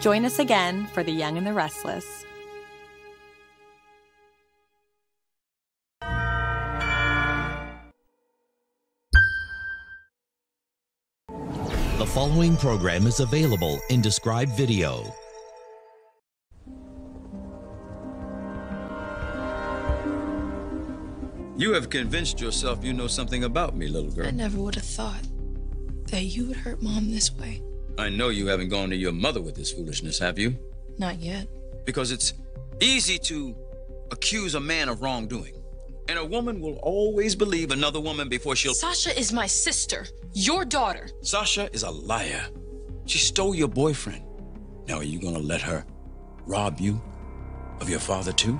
Join us again for The Young and the Restless. The following program is available in described video. You have convinced yourself you know something about me, little girl. I never would have thought that you would hurt mom this way. I know you haven't gone to your mother with this foolishness, have you? Not yet. Because it's easy to accuse a man of wrongdoing. And a woman will always believe another woman before she'll. Sasha is my sister, your daughter. Sasha is a liar. She stole your boyfriend. Now, are you gonna let her rob you of your father, too?